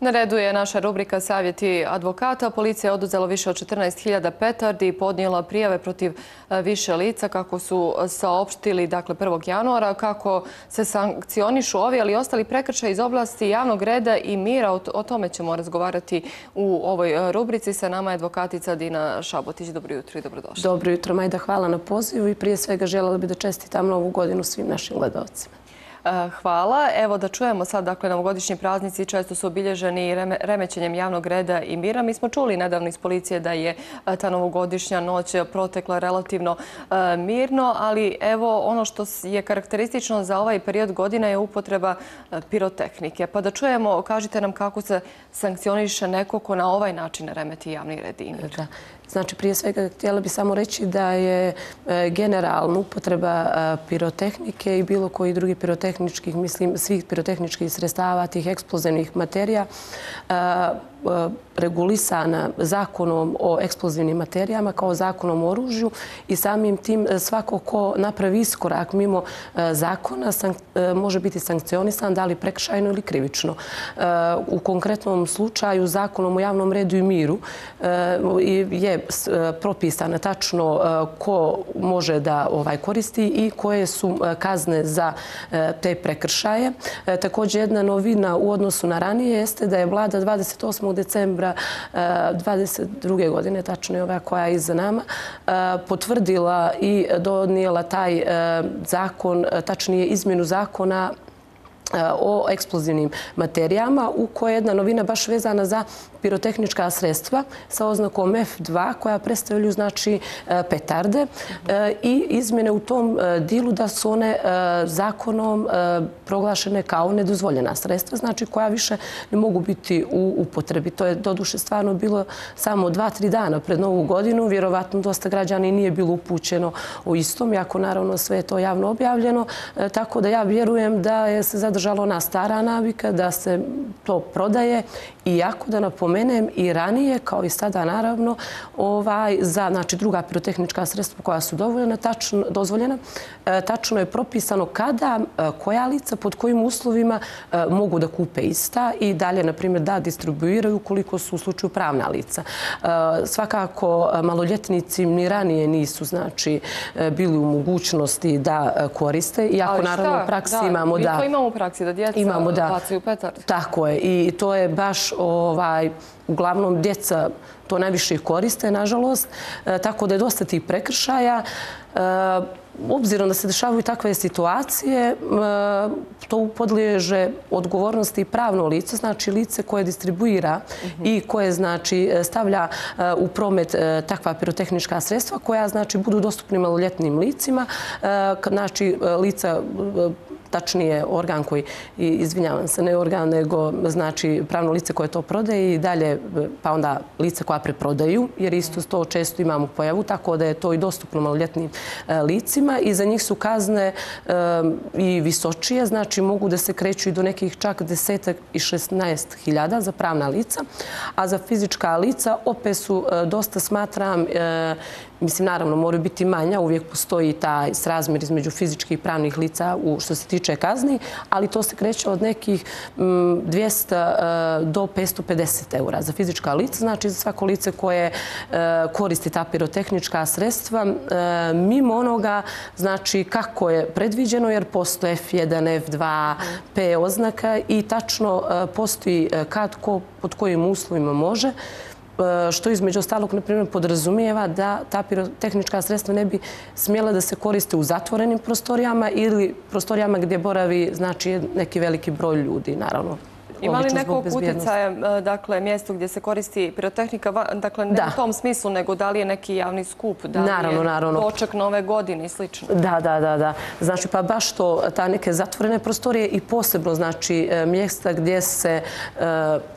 Na redu je naša rubrika Savjeti advokata. Policija je oduzela više od 14.000 petardi i podnijela prijave protiv e, više lica kako su saopštili dakle, 1. Januara, kako se sankcionišu ovi, ali i ostali prekršaj iz oblasti javnog reda i mira. O tome ćemo razgovarati u ovoj e, rubrici. Sa nama je advokatica Dina Šabotić. Dobro jutro i dobrodošli. Dobro jutro, Majda. Hvala na pozivu i prije svega želela bi da čestitam novu godinu svim našim gledalcima. E, hvala. Evo da čujemo sad, dakle, novogodišnji praznici često su obilježeni remećenjem javnog reda i mira. Mi smo čuli nedavno iz policije da je e, ta novogodišnja noć protekla relativno e, mirno, ali evo ono što je karakteristično za ovaj period godina je upotreba pirotehnike. Pa da čujemo, kažite nam kako se sankcioniše neko ko na ovaj način remeti javni red i mir. Da. Znači, prije svega, htjela bih samo reći da je generalna upotreba pirotehnike i bilo koji drugi pirotehnike pirotehničkih, mislim, svih pirotehničkih sredstava, tih eksplozivnih materija, E, regulisana zakonom o eksplozivnim materijama kao zakonom o oružju i samim tim e, svako ko napravi iskorak mimo e, zakona može biti sankcionisan da li prekšajno ili krivično. U konkretnom slučaju zakonom o javnom redu i miru je propisana tačno ko može da ovaj koristi i koje su kazne za te prekršaje. Također jedna novina u odnosu na ranije jeste da je vlada 28 decembra e, 22. Godine, tačno je ova koja je iza nama, e, potvrdila i donijela taj e, zakon, tačnije izmjenu zakona o eksplozivnim materijama u kojoj je jedna novina baš vezana za pirotehnička sredstva sa oznakom F2 koja predstavljaju znači e, petarde e, i izmjene u tom e, dilu da su one zakonom proglašene kao nedozvoljena sredstva, znači koja više ne mogu biti u upotrebi. To je doduše stvarno bilo samo dva, tri dana pred novu godinu. Vjerovatno dosta građani nije bilo upućeno o istom, jako naravno sve je to javno objavljeno. Tako da ja vjerujem da je se zadržalo ona stara navika, da se to prodaje i jako da napomenuo napomenem i ranije, kao i sada naravno, ovaj, za znači, druga pirotehnička sredstva koja su dozvoljena, e, tačno je propisano kada, e, koja lica, pod kojim uslovima e, mogu da kupe ista i dalje, na primjer, da distribuiraju koliko su u slučaju pravna lica. Svakako, maloljetnici ni ranije nisu znači, bili u mogućnosti da koriste. Iako, naravno, u praksi imamo da... Mi to imamo u praksi, da djeca bacaju petard. Tako je. I to je baš ovaj, uglavnom djeca to najviše koriste, nažalost, e, tako da je dosta tih prekršaja. E, obzirom da se dešavaju takve situacije, e, to podliježe odgovornosti pravno lice, znači lice koje distribuira i koje znači, stavlja e, u promet e, takva pirotehnička sredstva koja znači, budu dostupni maloljetnim licima, znači lica tačnije organ koji, izvinjavam se, ne organ, nego znači pravno lice koje to prodaje i dalje, pa onda lice koja preprodaju, jer isto to često imamo pojavu, tako da je to i dostupno maloljetnim e, licima i za njih su kazne e, i visočije, znači mogu da se kreću i do nekih čak desetak i šestnaest hiljada za pravna lica, a za fizička lica opet su e, dosta smatram Mislim, naravno, moraju biti manja, uvijek postoji taj srazmjer između fizičkih i pravnih lica u što se tiče kazni, ali to se kreće od nekih mm, 200 e, do 550 eura za fizička lica, znači za svako lice koje e, koristi ta pirotehnička sredstva. E, mimo onoga, znači kako je predviđeno, jer postoje F1, F2, P oznaka i tačno postoji kad ko pod kojim uslovima može. E, što između ostalog, na primjer, podrazumijeva da ta pirotehnička sredstva ne bi smjela da se koriste u zatvorenim prostorijama ili prostorijama gdje boravi znači, neki veliki broj ljudi, naravno. Ima li nekog utjecaja, e, dakle, mjesto gdje se koristi pirotehnika, dakle, ne u tom smislu, nego da li je neki javni skup, da li je poček nove godine i slično? Da, da, da, da. Znači, pa baš to, ta neke zatvorene prostorije i posebno, znači, e, mjesta gdje se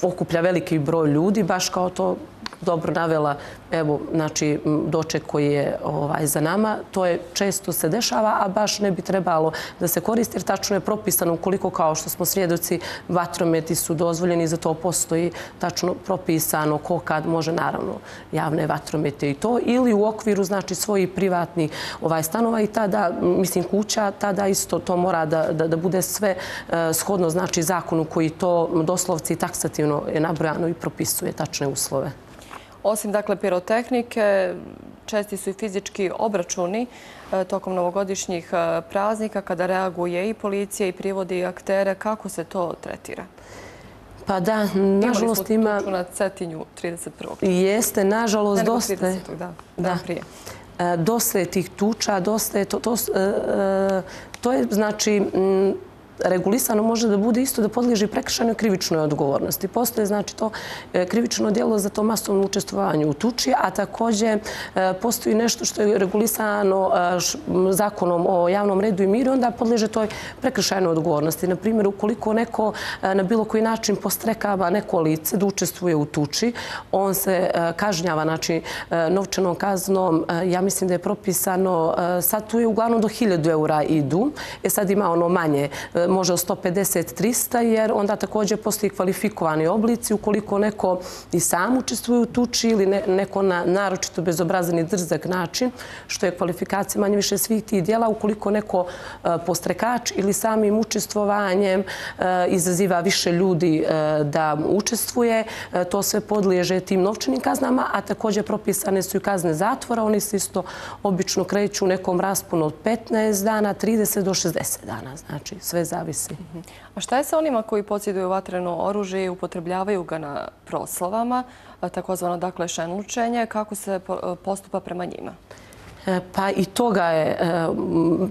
okuplja veliki broj ljudi, baš kao to dobro navela, evo, znači, doček koji je ovaj, za nama, to je često se dešava, a baš ne bi trebalo da se koristi, jer tačno je propisano ukoliko kao što smo svjedoci, vatrometi su dozvoljeni, za to postoji tačno propisano ko kad može, naravno, javne vatromete i to, ili u okviru, znači, svojih privatnih ovaj, stanova i tada, mislim, kuća, tada isto to mora da, da, da bude sve e, shodno, znači, zakonu koji to doslovci taksativno je nabrojano i propisuje tačne uslove. Osim dakle pirotehnike, česti su i fizički obračuni e, tokom novogodišnjih e, praznika kada reaguje i policija i privodi aktere. Kako se to tretira? Pa da, nažalost ima... Imali smo tuču na Cetinju 31. Jeste, nažalost, dosta... Ne, 30. da, dan prije. E, dosta je tih tuča, dosta je to... To je, znači, regulisano može da bude isto da podliježi prekršanoj krivičnoj odgovornosti. Postoje znači to e, krivično dijelo za to masovno učestvovanje u tuči, a takođe e, postoji nešto što je regulisano e, zakonom o javnom redu i miru, onda podliježe toj prekršanoj odgovornosti. Naprimjer, ukoliko neko na bilo koji način postrekava neko lice da učestvuje u tuči, on se kažnjava znači, novčanom kaznom. Ja mislim da je propisano, sad tu je uglavnom do 1000 eura idu. E sad ima ono manje može 150-300, jer onda također postoji kvalifikovani oblici. Ukoliko neko i sam učestvuje u tuči ili neko na naročito bezobrazan i drzak način, što je kvalifikacija manje više svih tih dijela, ukoliko neko e, postrekač ili samim učestvovanjem e, izaziva više ljudi e, da učestvuje, to sve podliježe tim novčanim kaznama, a također propisane su i kazne zatvora. Oni se isto obično kreću u nekom rasponu od 15 dana, 30 do 60 dana. Znači, sve za zavisi. A šta je sa onima koji posjeduju vatreno oružje i upotrebljavaju ga na proslavama, takozvano dakle šenlučenje, kako se postupa prema njima? E, pa i toga je, e,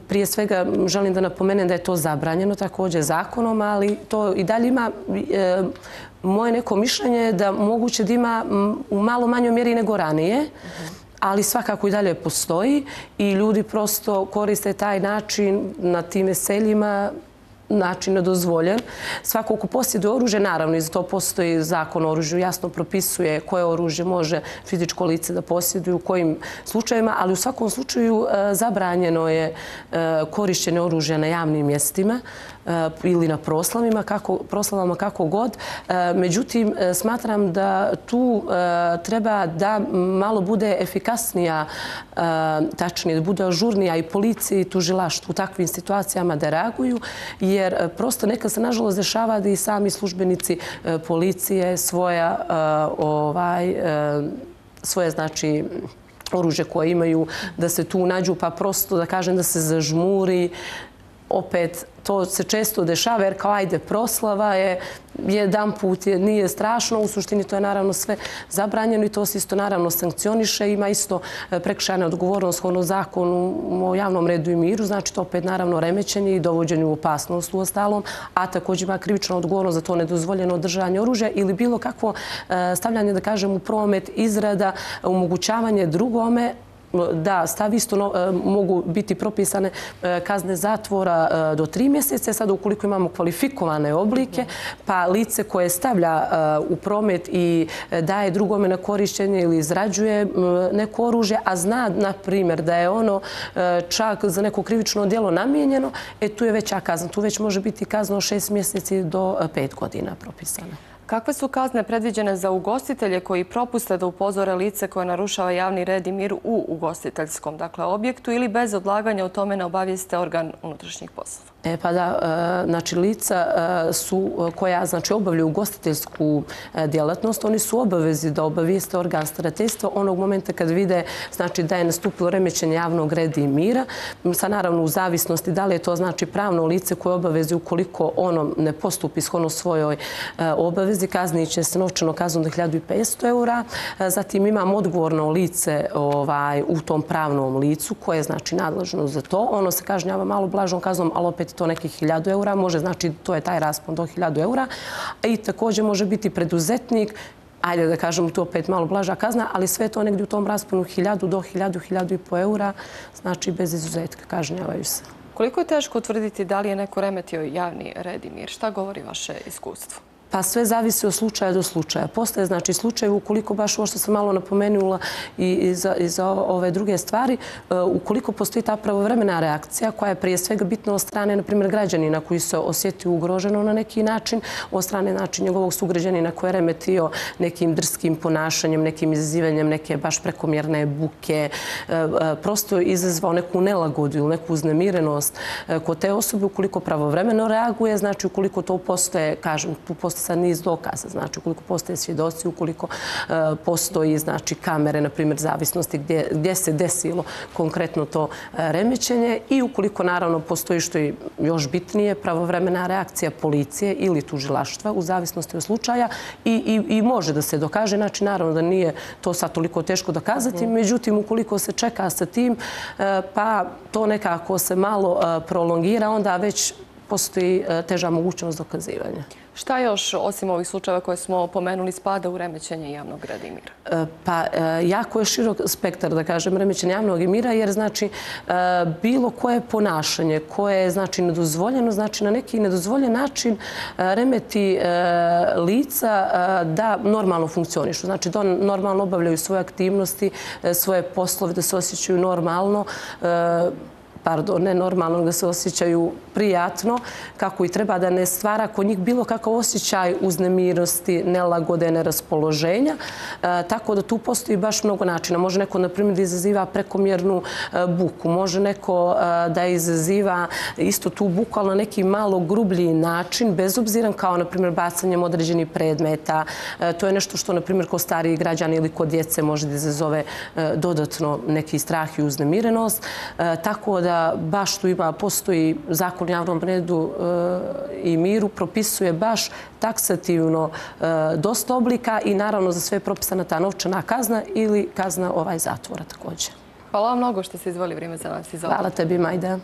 prije svega želim da napomenem da je to zabranjeno također zakonom, ali to i dalje ima e, moje neko mišljenje da moguće da ima u malo manjoj mjeri nego ranije, ali svakako i dalje postoji i ljudi prosto koriste taj način na tim veseljima način nedozvoljen. Svako ko posjeduje oružje, naravno, i za to postoji zakon o oružju, jasno propisuje koje oružje može fizičko lice da posjeduje u kojim slučajima, ali u svakom slučaju e, zabranjeno je e, korišćenje oružja na javnim mjestima. Eh, ili na proslavima, kako, proslavama kako god. Eh, međutim, eh, smatram da tu treba da malo bude efikasnija, tačnije, da bude ažurnija i policiji i tužilaštvu u takvim situacijama da reaguju, jer prosto nekad se nažalost dešava da i sami službenici policije svoja ovaj, svoje znači oružje koje imaju da se tu nađu pa prosto da kažem da se zažmuri opet to se često dešava jer kao ajde proslava je jedan put je, nije strašno, u suštini to je naravno sve zabranjeno i to se isto naravno sankcioniše. Ima isto e, prekšajna odgovornost ono zakonu o javnom redu i miru, znači to opet naravno remećenje i dovođenje u opasnost u ostalom, a također ima krivična odgovornost za to nedozvoljeno držanje oružja ili bilo kakvo e, stavljanje, da kažem, u promet izrada, omogućavanje drugome, da stav isto e, mogu biti propisane e, kazne zatvora e, do tri mjesece. Sad ukoliko imamo kvalifikovane oblike, pa lice koje stavlja u promet i daje drugome na korišćenje ili izrađuje neko oružje, a zna, na primjer, da je ono čak za neko krivično djelo namijenjeno, e tu je veća kazna. Tu već može biti kazna od šest mjeseci do pet godina propisana. Kakve su kazne predviđene za ugostitelje koji propuste da upozore lice koje narušava javni red i mir u ugostiteljskom dakle, objektu ili bez odlaganja o tome ne obavijeste organ unutrašnjih poslova? E, pa da, e, znači, lica e, su, e, koja znači, obavljaju ugostiteljsku djelatnost, oni su obavezi da obavijeste organ starateljstva onog momenta kad vide znači, da je nastupilo remećenje javnog reda i mira. Sa naravno u zavisnosti da li je to znači pravno lice koje obavezi ukoliko ono ne postupi shodno svojoj obavezi, kazni će se novčano kaznom do 1500 eura. Zatim imam odgovorno lice ovaj, u tom pravnom licu koje je znači, nadležno za to. Ono se kažnjava malo blažom kaznom, ali opet to nekih hiljadu eura, može znači to je taj raspon do hiljadu eura. I također može biti preduzetnik, ajde da kažem tu opet malo blaža kazna, ali sve to negdje u tom rasponu 1000 do 1000, 1000 i po eura, znači bez izuzetka kažnjavaju se. Koliko je teško utvrditi da li je neko remetio javni red i mir? Šta govori vaše iskustvo? Pa sve zavisi od slučaja do slučaja. Postaje znači slučaj ukoliko baš ovo što sam malo napomenula i za ove druge stvari, e, ukoliko postoji ta pravovremena reakcija koja je prije svega bitna od strane, na primjer, građanina koji se osjeti ugroženo na neki način, od strane znači njegovog sugrađanina koji je remetio nekim drskim ponašanjem, nekim izazivanjem neke baš prekomjerne buke, e, e, prosto izazvao neku nelagodu ili neku uznemirenost e, kod te osobe ukoliko pravovremeno reaguje, znači ukoliko to postoje, kažem, tu postoje sad niz dokaza. Znači, ukoliko postoje svjedoci, ukoliko e, postoji znači, kamere, na primjer, zavisnosti gdje se desilo konkretno to e, remećenje i ukoliko, naravno, postoji što je još bitnije, pravovremena reakcija policije ili tužilaštva u zavisnosti od slučaja i može da se dokaže. Znači, naravno da nije to sad toliko teško dokazati. Mhm. Međutim, ukoliko se čeka sa tim, e, pa to nekako se malo prolongira, onda već postoji teža mogućnost dokazivanja. Šta još, osim ovih slučajeva koje smo pomenuli, spada u remećenje javnog reda i mira? E, pa, e, jako je širok spektar, da kažem, remećenje javnog i mira, jer znači e, bilo koje ponašanje koje je znači, nedozvoljeno, znači na neki nedozvoljen način remeti lica da normalno funkcionišu. Znači da normalno obavljaju svoje aktivnosti, svoje poslove, da se osjećaju normalno, pardon, nenormalno, da se osjećaju prijatno, kako i treba da ne stvara kod njih bilo kakav osjećaj uznemirosti, nelagode, neraspoloženja. E, tako da tu postoji baš mnogo načina. Može neko, na primjer, da izaziva prekomjernu e, buku. Može neko e, da izaziva isto tu buku, ali na neki malo grublji način, bez obzira kao, na primjer, bacanjem određenih predmeta. E, to je nešto što, na primjer, kod stariji građani ili kod djece može da izazove e, dodatno neki strah i uznemirenost. E, tako da baš tu ima, postoji zakon o javnom redu e, i miru, propisuje baš taksativno e, dosta oblika i naravno za sve propisana ta novčana kazna ili kazna ovaj zatvora također. Hvala vam mnogo što ste izvoli vrijeme za nas. Hvala tebi, Majda.